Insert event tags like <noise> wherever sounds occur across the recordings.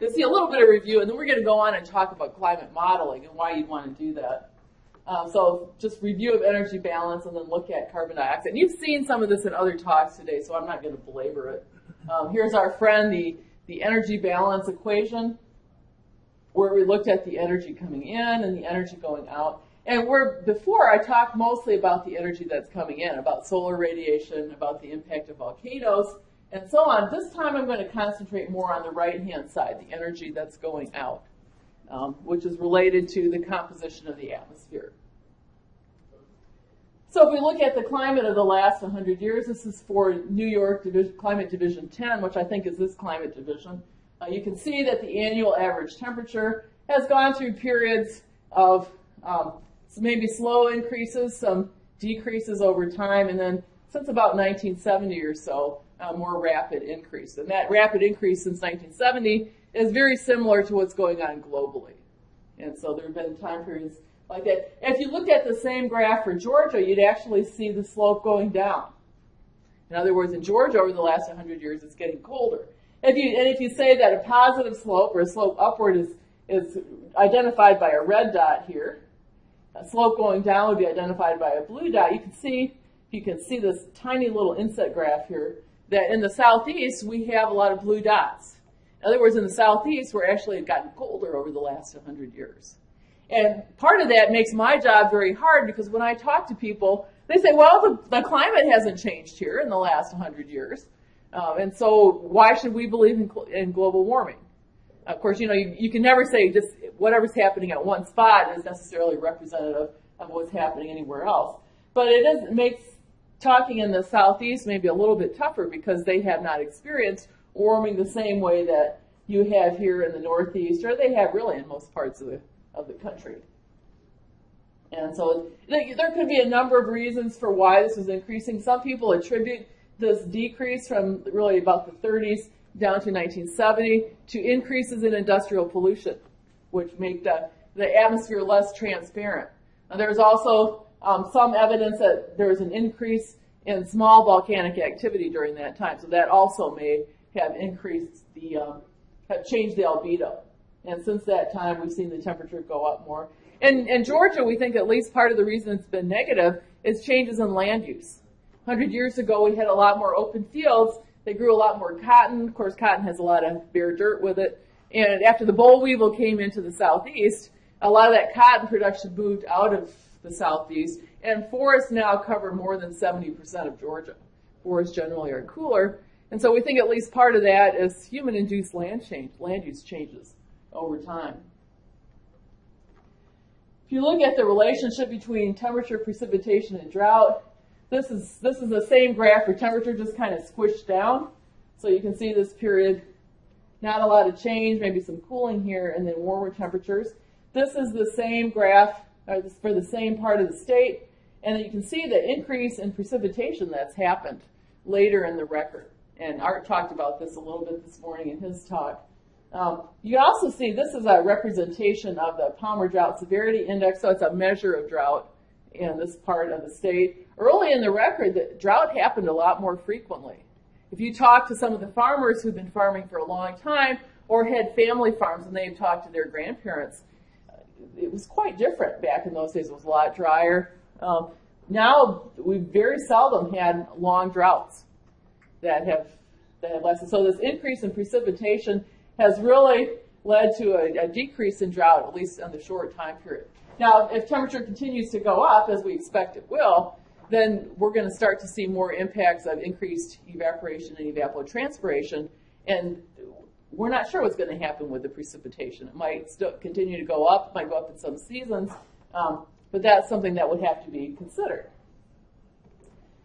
to see a little bit of review, and then we're going to go on and talk about climate modeling and why you'd want to do that. Um, so just review of energy balance and then look at carbon dioxide. And you've seen some of this in other talks today, so I'm not going to belabor it. Um, here's our friend, the, the energy balance equation, where we looked at the energy coming in and the energy going out. And where before I talked mostly about the energy that's coming in, about solar radiation, about the impact of volcanoes, and so on. This time I'm going to concentrate more on the right-hand side, the energy that's going out, um, which is related to the composition of the atmosphere. So if we look at the climate of the last 100 years, this is for New York Division, Climate Division 10, which I think is this climate division. Uh, you can see that the annual average temperature has gone through periods of um, maybe slow increases, some decreases over time, and then since about 1970 or so, a more rapid increase. And that rapid increase since 1970 is very similar to what's going on globally. And so there have been time periods like that. If you looked at the same graph for Georgia, you'd actually see the slope going down. In other words, in Georgia over the last 100 years, it's getting colder. If you, and if you say that a positive slope or a slope upward is, is identified by a red dot here, a slope going down would be identified by a blue dot. You can see, you can see this tiny little inset graph here, that in the southeast we have a lot of blue dots. In other words, in the southeast we're actually gotten colder over the last 100 years. And part of that makes my job very hard because when I talk to people, they say, well, the, the climate hasn't changed here in the last 100 years. Uh, and so why should we believe in, in global warming? Of course, you know, you, you, can never say just whatever's happening at one spot is necessarily representative of what's happening anywhere else. But it is, it makes talking in the southeast maybe a little bit tougher because they have not experienced warming the same way that you have here in the northeast, or they have really in most parts of the of the country. And so there could be a number of reasons for why this is increasing. Some people attribute this decrease from really about the 30s down to 1970 to increases in industrial pollution, which make the, the atmosphere less transparent. There's also um, some evidence that there was an increase in small volcanic activity during that time. So that also may have increased the, um, have changed the albedo. And since that time, we've seen the temperature go up more. In, in Georgia, we think at least part of the reason it's been negative is changes in land use. 100 years ago, we had a lot more open fields. They grew a lot more cotton. Of course, cotton has a lot of bare dirt with it. And after the boll weevil came into the southeast, a lot of that cotton production moved out of the southeast. And forests now cover more than 70% of Georgia. Forests generally are cooler. And so we think at least part of that is human-induced land change, land use changes over time. If you look at the relationship between temperature, precipitation, and drought, this is, this is the same graph where temperature just kind of squished down. So you can see this period, not a lot of change, maybe some cooling here, and then warmer temperatures. This is the same graph for the same part of the state, and you can see the increase in precipitation that's happened later in the record. And Art talked about this a little bit this morning in his talk. Um, you also see this is a representation of the Palmer Drought Severity Index, so it's a measure of drought in this part of the state. Early in the record, the drought happened a lot more frequently. If you talk to some of the farmers who've been farming for a long time or had family farms and they've talked to their grandparents, uh, it was quite different back in those days. It was a lot drier. Um, now we very seldom had long droughts that have that have lasted. So this increase in precipitation has really led to a, a decrease in drought, at least in the short time period. Now, if temperature continues to go up, as we expect it will, then we're going to start to see more impacts of increased evaporation and evapotranspiration, and we're not sure what's going to happen with the precipitation. It might still continue to go up, it might go up in some seasons, um, but that's something that would have to be considered.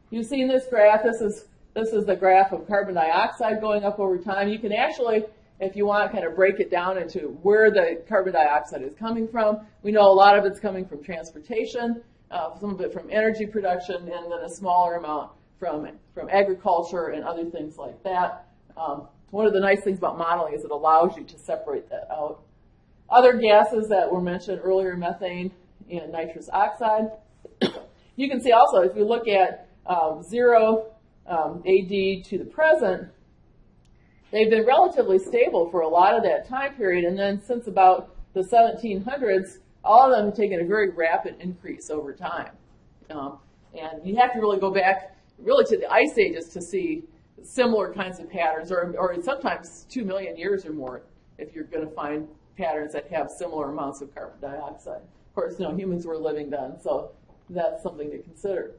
You've seen this graph, this is this is the graph of carbon dioxide going up over time. You can actually if you want kind of break it down into where the carbon dioxide is coming from, we know a lot of it's coming from transportation, uh, some of it from energy production, and then a smaller amount from, from agriculture and other things like that. Um, one of the nice things about modeling is it allows you to separate that out. Other gases that were mentioned earlier, methane and nitrous oxide. <coughs> you can see also, if you look at uh, zero um, AD to the present, they've been relatively stable for a lot of that time period, and then since about the 1700s, all of them have taken a very rapid increase over time. Um, and you have to really go back really to the ice ages to see similar kinds of patterns, or, or sometimes two million years or more, if you're going to find patterns that have similar amounts of carbon dioxide. Of course, no humans were living then, so that's something to consider.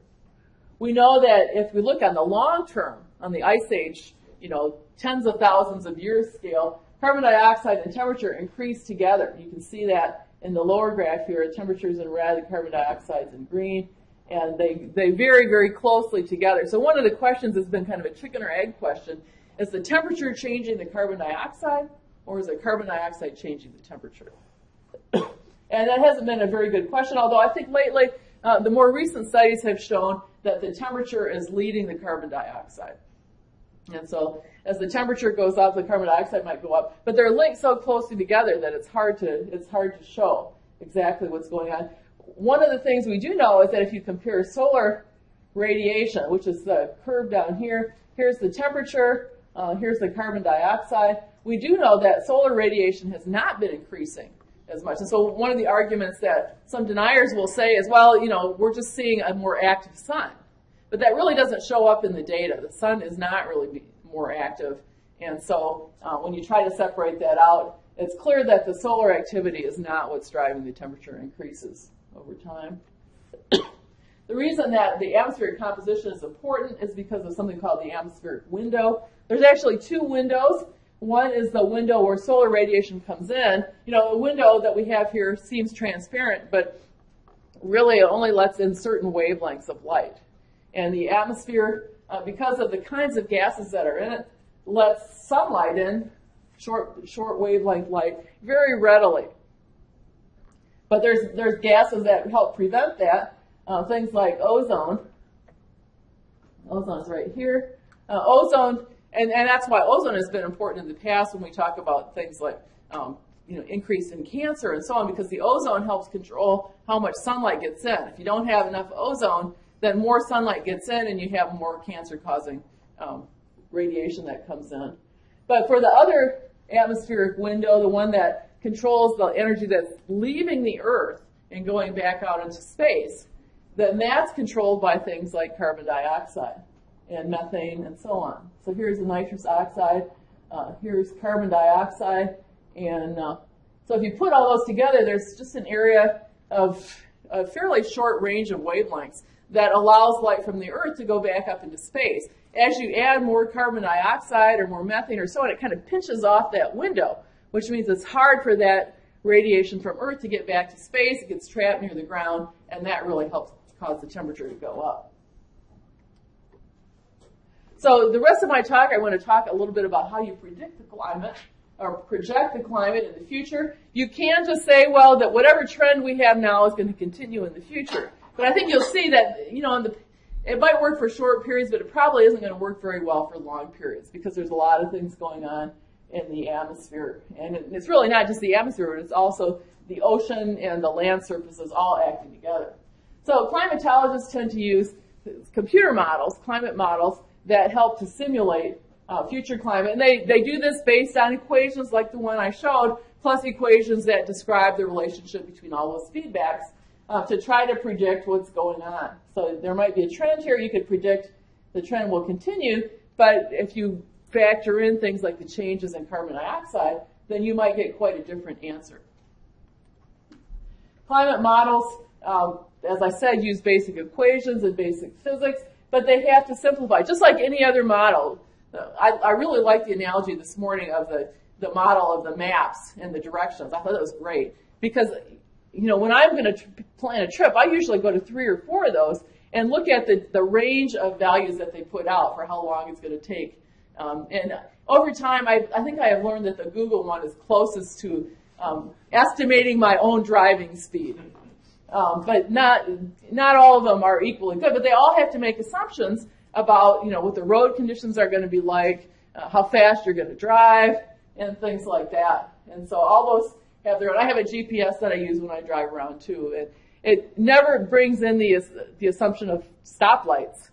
We know that if we look on the long term, on the ice age, you know, tens of thousands of years scale, carbon dioxide and temperature increase together. You can see that in the lower graph here, temperatures in red, carbon dioxide's in green, and they, they vary very closely together. So one of the questions has been kind of a chicken or egg question. Is the temperature changing the carbon dioxide, or is the carbon dioxide changing the temperature? <coughs> and that hasn't been a very good question, although I think lately uh, the more recent studies have shown that the temperature is leading the carbon dioxide. And so as the temperature goes up, the carbon dioxide might go up, but they're linked so closely together that it's hard to, it's hard to show exactly what's going on. One of the things we do know is that if you compare solar radiation, which is the curve down here, here's the temperature, uh, here's the carbon dioxide, we do know that solar radiation has not been increasing as much. And so one of the arguments that some deniers will say is, well, you know, we're just seeing a more active sun. But that really doesn't show up in the data. The sun is not really more active. And so uh, when you try to separate that out, it's clear that the solar activity is not what's driving the temperature increases over time. <coughs> the reason that the atmospheric composition is important is because of something called the atmospheric window. There's actually two windows. One is the window where solar radiation comes in. You know, the window that we have here seems transparent, but really it only lets in certain wavelengths of light. And the atmosphere, uh, because of the kinds of gases that are in it, lets sunlight in, short, short wavelength light, very readily. But there's, there's gases that help prevent that. Uh, things like ozone. Ozone's right here. Uh, ozone, and, and that's why ozone has been important in the past when we talk about things like um, you know, increase in cancer and so on, because the ozone helps control how much sunlight gets in. If you don't have enough ozone, then more sunlight gets in and you have more cancer-causing um, radiation that comes in. But for the other atmospheric window, the one that controls the energy that's leaving the Earth and going back out into space, then that's controlled by things like carbon dioxide and methane and so on. So here's the nitrous oxide, uh, here's carbon dioxide, and uh, so if you put all those together, there's just an area of a fairly short range of wavelengths that allows light from the Earth to go back up into space. As you add more carbon dioxide or more methane or so on, it kind of pinches off that window, which means it's hard for that radiation from Earth to get back to space. It gets trapped near the ground, and that really helps cause the temperature to go up. So the rest of my talk, I want to talk a little bit about how you predict the climate or project the climate in the future. You can't just say, well, that whatever trend we have now is going to continue in the future. But I think you'll see that, you know, the, it might work for short periods, but it probably isn't going to work very well for long periods because there's a lot of things going on in the atmosphere. And it's really not just the atmosphere, but it's also the ocean and the land surfaces all acting together. So climatologists tend to use computer models, climate models, that help to simulate uh, future climate. And they, they do this based on equations like the one I showed, plus equations that describe the relationship between all those feedbacks uh, to try to predict what's going on. So there might be a trend here. You could predict the trend will continue, but if you factor in things like the changes in carbon dioxide, then you might get quite a different answer. Climate models, um, as I said, use basic equations and basic physics, but they have to simplify, just like any other model. I, I really like the analogy this morning of the, the model of the maps and the directions. I thought that was great because you know, when I'm going to plan a trip, I usually go to three or four of those and look at the, the range of values that they put out for how long it's going to take. Um, and over time, I, I think I have learned that the Google one is closest to um, estimating my own driving speed. Um, but not not all of them are equally good. But they all have to make assumptions about you know what the road conditions are going to be like, uh, how fast you're going to drive, and things like that. And so all those have their own. I have a GPS that I use when I drive around too. It, it never brings in the, the assumption of stoplights.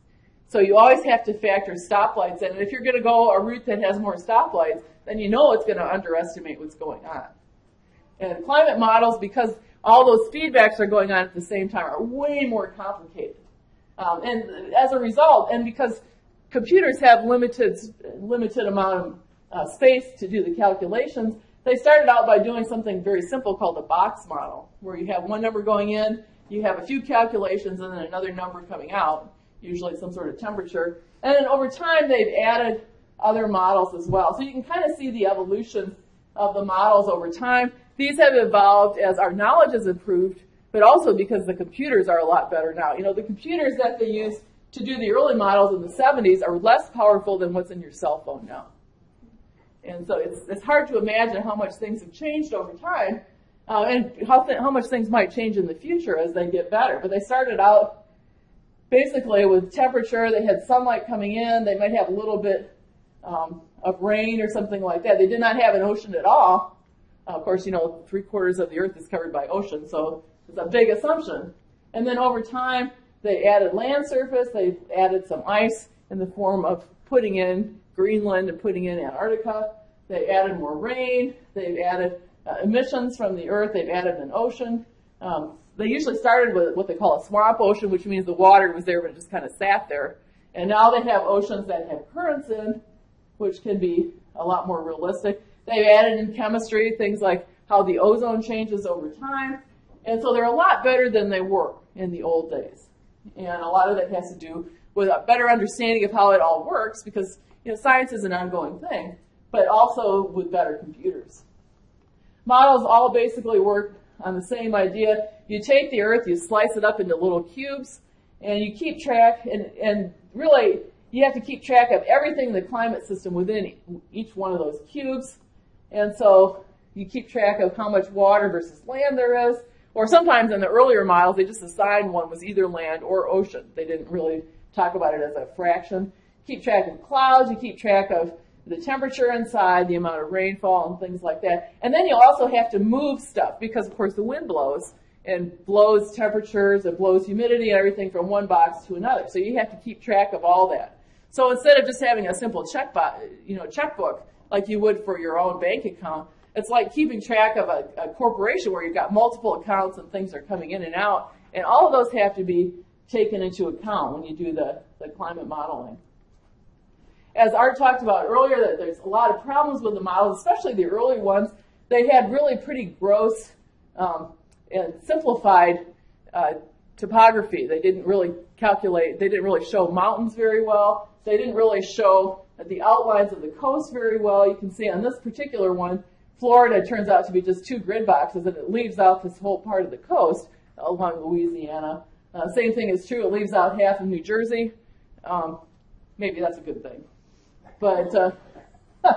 So you always have to factor stoplights in. And if you're going to go a route that has more stoplights, then you know it's going to underestimate what's going on. And climate models, because all those feedbacks are going on at the same time, are way more complicated. Um, and as a result, and because computers have limited limited amount of uh, space to do the calculations, they started out by doing something very simple called a box model, where you have one number going in, you have a few calculations, and then another number coming out, usually some sort of temperature. And then over time, they've added other models as well. So you can kind of see the evolution of the models over time. These have evolved as our knowledge has improved, but also because the computers are a lot better now. You know, the computers that they used to do the early models in the 70s are less powerful than what's in your cell phone now. And so it's, it's hard to imagine how much things have changed over time uh, and how, th- how much things might change in the future as they get better. But they started out basically with temperature. They had sunlight coming in. They might have a little bit um, of rain or something like that. They did not have an ocean at all. Uh, of course, you know, three quarters of the earth is covered by ocean, so it's a big assumption. And then over time, they added land surface, they added some ice in the form of putting in Greenland and putting in Antarctica. They added more rain, they've added uh, emissions from the earth, they've added an ocean. Um, they usually started with what they call a swamp ocean, which means the water was there but it just kind of sat there. And now they have oceans that have currents in, which can be a lot more realistic. They've added in chemistry things like how the ozone changes over time. And so they're a lot better than they were in the old days. And a lot of that has to do with a better understanding of how it all works because you know, science is an ongoing thing, but also with better computers. Models all basically work on the same idea. You take the Earth, you slice it up into little cubes, and you keep track, and, and really, you have to keep track of everything in the climate system within each one of those cubes. And so you keep track of how much water versus land there is, or sometimes in the earlier models, they just assigned one was either land or ocean. They didn't really talk about it as a fraction. Keep track of clouds, you keep track of the temperature inside, the amount of rainfall and things like that. And then you also have to move stuff because of course the wind blows and blows temperatures, it blows humidity and everything from one box to another. So you have to keep track of all that. So instead of just having a simple check you know, checkbook like you would for your own bank account, it's like keeping track of a, a corporation where you've got multiple accounts and things are coming in and out. And all of those have to be taken into account when you do the, the climate modeling. As Art talked about earlier, that there's a lot of problems with the models, especially the early ones. They had really pretty gross um, and simplified uh, topography. They didn't really calculate, they didn't really show mountains very well. They didn't really show the outlines of the coast very well. You can see on this particular one, Florida turns out to be just two grid boxes and it leaves out this whole part of the coast along Louisiana. Uh, same thing is true, it leaves out half of New Jersey. Um, maybe that's a good thing. But uh, <laughs>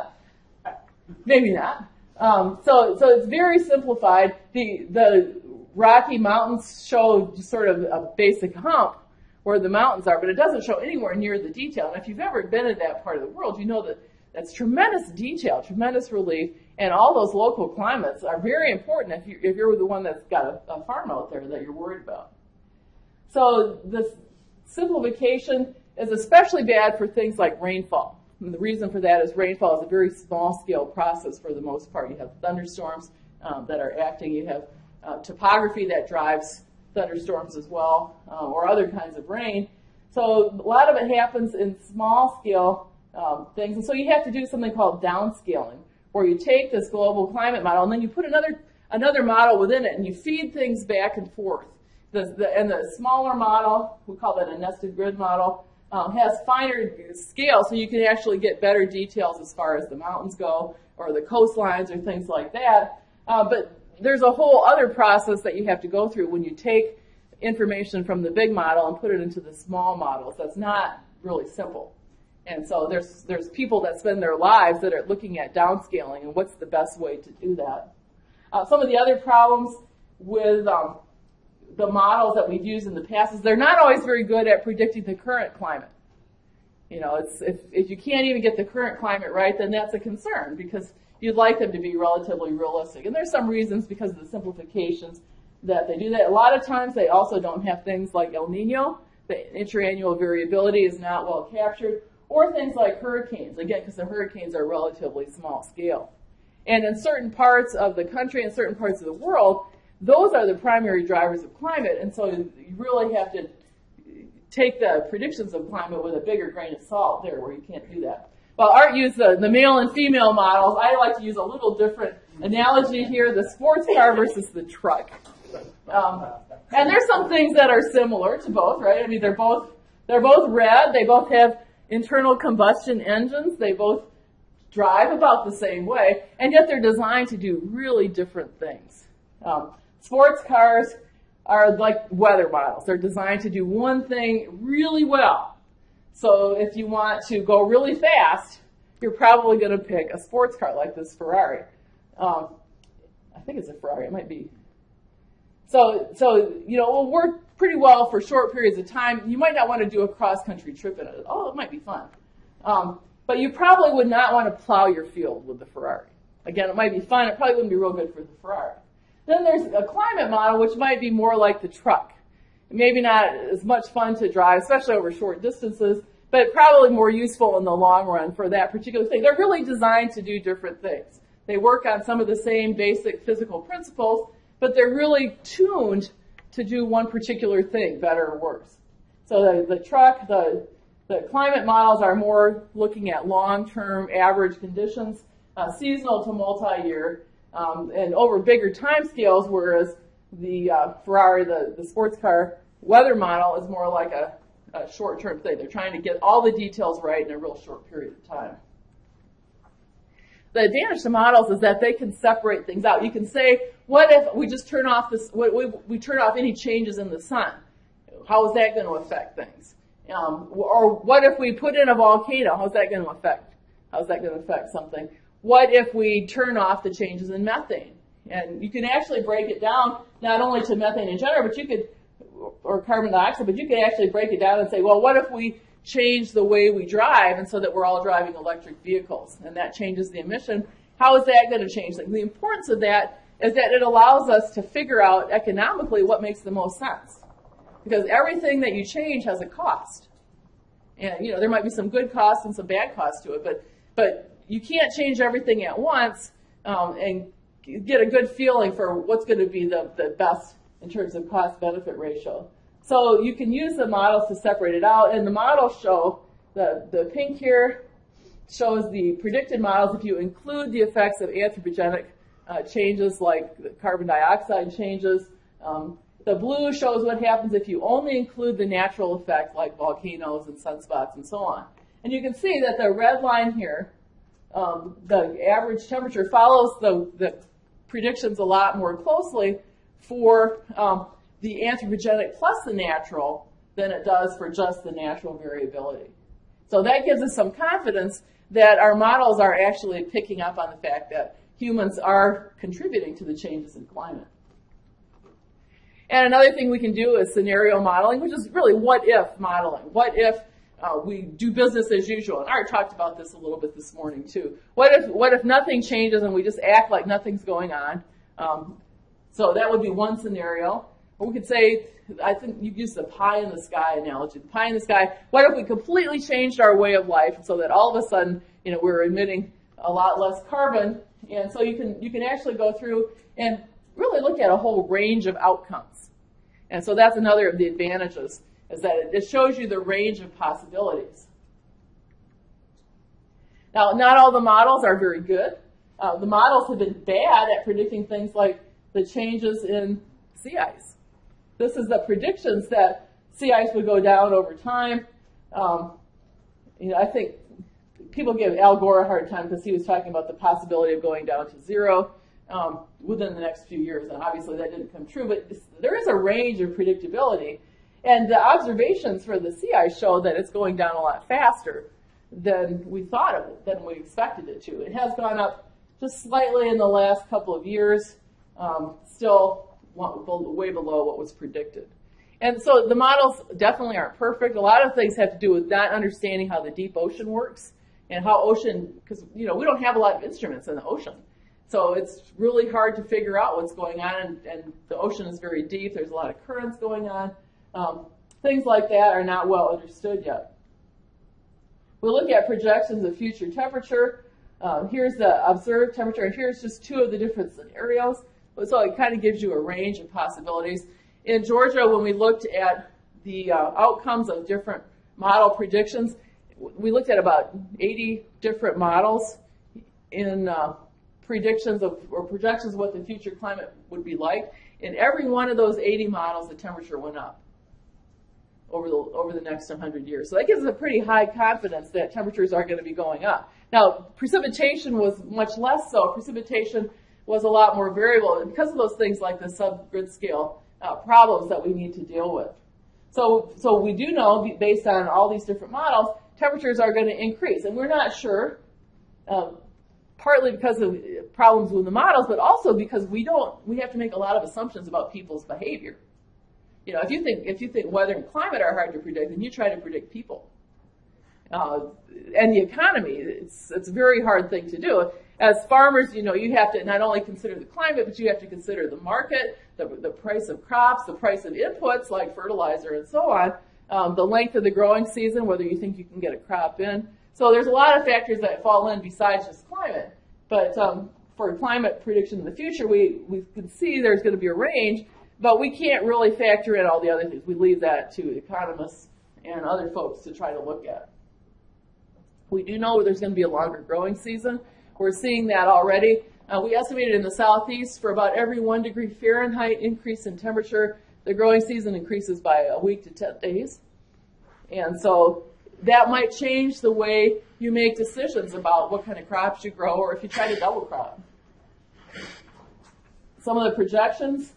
maybe not. Um, so, so it's very simplified. The, the Rocky Mountains show sort of a basic hump where the mountains are, but it doesn't show anywhere near the detail. And if you've ever been in that part of the world, you know that that's tremendous detail, tremendous relief, and all those local climates are very important if, you, if you're the one that's got a, a farm out there that you're worried about. So this simplification is especially bad for things like rainfall. And the reason for that is rainfall is a very small scale process for the most part. You have thunderstorms um, that are acting, you have uh, topography that drives thunderstorms as well, uh, or other kinds of rain. So a lot of it happens in small scale um, things. And so you have to do something called downscaling, where you take this global climate model and then you put another another model within it and you feed things back and forth. The, the, and the smaller model, we call that a nested grid model, um, has finer scale so you can actually get better details as far as the mountains go or the coastlines or things like that. Uh, but there's a whole other process that you have to go through when you take information from the big model and put it into the small models. That's not really simple. And so there's there's people that spend their lives that are looking at downscaling and what's the best way to do that. Uh, some of the other problems with um, the models that we've used in the past is they're not always very good at predicting the current climate. You know, it's, if, if you can't even get the current climate right, then that's a concern because you'd like them to be relatively realistic. And there's some reasons because of the simplifications that they do that. A lot of times they also don't have things like El Nino, the interannual variability is not well captured, or things like hurricanes, again, because the hurricanes are relatively small scale. And in certain parts of the country and certain parts of the world, those are the primary drivers of climate, and so you really have to take the predictions of climate with a bigger grain of salt there where you can't do that. Well, Art used the, the male and female models. I like to use a little different analogy here, the sports car versus the truck. Um, and there's some things that are similar to both, right? I mean, they're both, they're both red. They both have internal combustion engines. They both drive about the same way, and yet they're designed to do really different things. Um, sports cars are like weather models. They're designed to do one thing really well. So if you want to go really fast, you're probably going to pick a sports car like this Ferrari. Um, I think it's a Ferrari. It might be. So, so you know, it will work pretty well for short periods of time. You might not want to do a cross country trip in it. Oh, it might be fun. Um, but you probably would not want to plow your field with the Ferrari. Again, it might be fun. It probably wouldn't be real good for the Ferrari. Then there's a climate model, which might be more like the truck. Maybe not as much fun to drive, especially over short distances, but probably more useful in the long run for that particular thing. They're really designed to do different things. They work on some of the same basic physical principles, but they're really tuned to do one particular thing, better or worse. So the, the truck, the, the climate models are more looking at long-term average conditions, uh, seasonal to multi-year, um, and over bigger time scales, whereas the uh, Ferrari, the, the sports car weather model is more like a, a short-term thing. They're trying to get all the details right in a real short period of time. The advantage to models is that they can separate things out. You can say, what if we just turn off this, we, we, we turn off any changes in the sun? How is that going to affect things? Um, or what if we put in a volcano? How's that going to affect? How's that going to affect something? What if we turn off the changes in methane? And you can actually break it down not only to methane in general, but you could, or carbon dioxide, but you could actually break it down and say, well, what if we change the way we drive and so that we're all driving electric vehicles and that changes the emission? How is that going to change things? The importance of that is that it allows us to figure out economically what makes the most sense. Because everything that you change has a cost. And, you know, there might be some good costs and some bad costs to it, but, but you can't change everything at once um, and get a good feeling for what's going to be the, the best in terms of cost benefit ratio. So you can use the models to separate it out, and the models show the, the pink here shows the predicted models if you include the effects of anthropogenic uh, changes like carbon dioxide changes. Um, the blue shows what happens if you only include the natural effects like volcanoes and sunspots and so on. And you can see that the red line here um, the average temperature follows the, the predictions a lot more closely for um, the anthropogenic plus the natural than it does for just the natural variability. So that gives us some confidence that our models are actually picking up on the fact that humans are contributing to the changes in climate. And another thing we can do is scenario modeling, which is really what if modeling. What if uh, we do business as usual. And Art talked about this a little bit this morning too. What if what if nothing changes and we just act like nothing's going on? Um, so that would be one scenario. Or we could say, I think you use the pie in the sky analogy. The pie in the sky. What if we completely changed our way of life so that all of a sudden, you know, we're emitting a lot less carbon? And so you can you can actually go through and really look at a whole range of outcomes. And so that's another of the advantages is that it shows you the range of possibilities. Now, not all the models are very good. Uh, the models have been bad at predicting things like the changes in sea ice. This is the predictions that sea ice would go down over time. Um, you know, I think people give Al Gore a hard time because he was talking about the possibility of going down to zero um, within the next few years, and obviously that didn't come true. But there is a range of predictability, and the observations for the sea ice show that it's going down a lot faster than we thought of it, than we expected it to. It has gone up just slightly in the last couple of years, um, still way below what was predicted. And so the models definitely aren't perfect. A lot of things have to do with not understanding how the deep ocean works and how ocean, because you know we don't have a lot of instruments in the ocean, so it's really hard to figure out what's going on. And, and the ocean is very deep. There's a lot of currents going on. Um, things like that are not well understood yet. We look at projections of future temperature. Uh, here's the observed temperature, and here's just two of the different scenarios. So it kind of gives you a range of possibilities. In Georgia, when we looked at the uh, outcomes of different model predictions, we looked at about 80 different models in uh, predictions of or projections of what the future climate would be like. In every one of those 80 models, the temperature went up over the over the next 100 years. So that gives us a pretty high confidence that temperatures are going to be going up. Now, precipitation was much less so. Precipitation was a lot more variable because of those things like the subgrid scale uh, problems that we need to deal with. So, so we do know, based on all these different models, temperatures are going to increase, and we're not sure. Um, partly because of problems with the models, but also because we don't, we have to make a lot of assumptions about people's behavior. You know, if you think, if you think weather and climate are hard to predict, then you try to predict people. Uh, and the economy, it's, it's a very hard thing to do. As farmers, you know, you have to not only consider the climate, but you have to consider the market, the, the price of crops, the price of inputs like fertilizer and so on, um, the length of the growing season, whether you think you can get a crop in. So there's a lot of factors that fall in besides just climate. But um, for climate prediction in the future, we, we can see there's going to be a range, but we can't really factor in all the other things. We leave that to economists and other folks to try to look at. We do know there's going to be a longer growing season. We're seeing that already. Uh, we estimated in the southeast for about every one degree Fahrenheit increase in temperature, the growing season increases by a week to 10 days. And so that might change the way you make decisions about what kind of crops you grow or if you try to double crop. Some of the projections.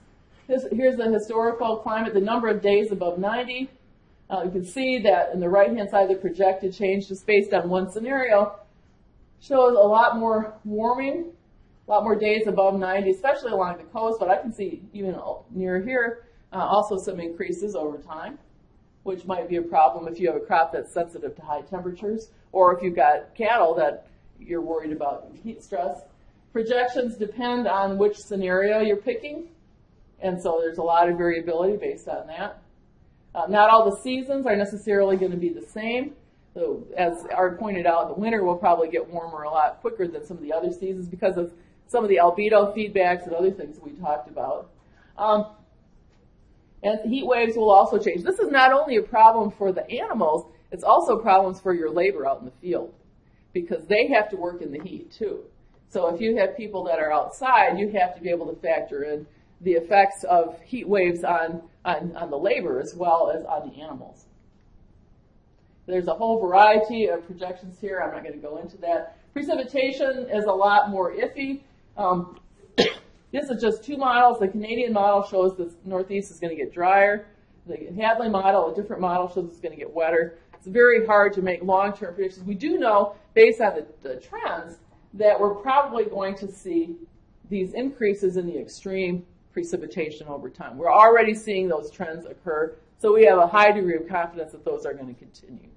Here's the historical climate, the number of days above 90. Uh, you can see that in the right-hand side, the projected change just based on one scenario shows a lot more warming, a lot more days above 90, especially along the coast, but I can see even near here uh, also some increases over time which might be a problem if you have a crop that's sensitive to high temperatures, or if you've got cattle that you're worried about heat stress. Projections depend on which scenario you're picking, and so there's a lot of variability based on that. Uh, not all the seasons are necessarily going to be the same. So as Art pointed out, the winter will probably get warmer a lot quicker than some of the other seasons because of some of the albedo feedbacks and other things we talked about. Um, and heat waves will also change. This is not only a problem for the animals, it's also problems for your labor out in the field because they have to work in the heat too. So if you have people that are outside, you have to be able to factor in the effects of heat waves on, on, on the labor as well as on the animals. There's a whole variety of projections here. I'm not going to go into that. Precipitation is a lot more iffy. Um, <coughs> this is just two models. The Canadian model shows the Northeast is going to get drier. The Hadley model, a different model, shows it's going to get wetter. It's very hard to make long-term predictions. We do know, based on the, the trends, that we're probably going to see these increases in the extreme precipitation over time. We're already seeing those trends occur, so we have a high degree of confidence that those are going to continue.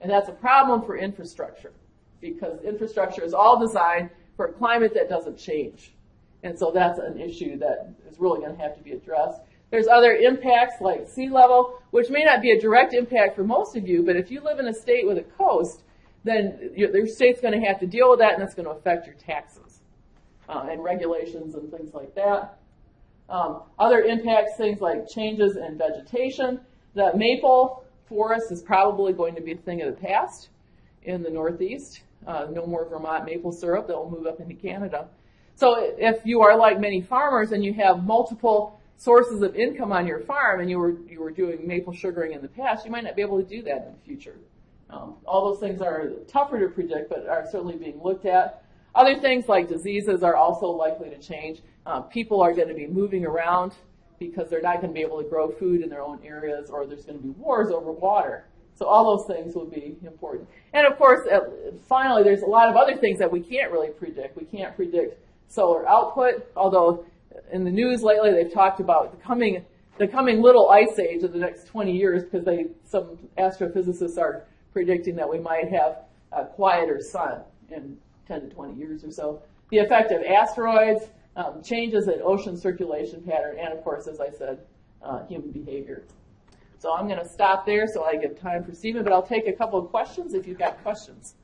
And that's a problem for infrastructure, because infrastructure is all designed for a climate that doesn't change. And so that's an issue that is really going to have to be addressed. There's other impacts like sea level, which may not be a direct impact for most of you, but if you live in a state with a coast, then your, state's going to have to deal with that, and that's going to affect your taxes uh, and regulations and things like that. Um, other impacts, things like changes in vegetation. The maple forest is probably going to be a thing of the past in the Northeast. Uh, no more Vermont maple syrup. They'll move up into Canada. So if you are like many farmers and you have multiple sources of income on your farm and you were, you were doing maple sugaring in the past, you might not be able to do that in the future. Um, all those things are tougher to predict, but are certainly being looked at. Other things like diseases are also likely to change. Uh, people are going to be moving around because they're not going to be able to grow food in their own areas, or there's going to be wars over water. So all those things will be important. And of course, finally, there's a lot of other things that we can't really predict. We can't predict solar output, although in the news lately they've talked about the coming, the coming little ice age of the next 20 years because they, some astrophysicists are predicting that we might have a quieter sun in 10 to 20 years or so. The effect of asteroids, um, changes in ocean circulation pattern, and of course, as I said, uh, human behavior. So I'm going to stop there so I give time for Stephen, but I'll take a couple of questions if you've got questions.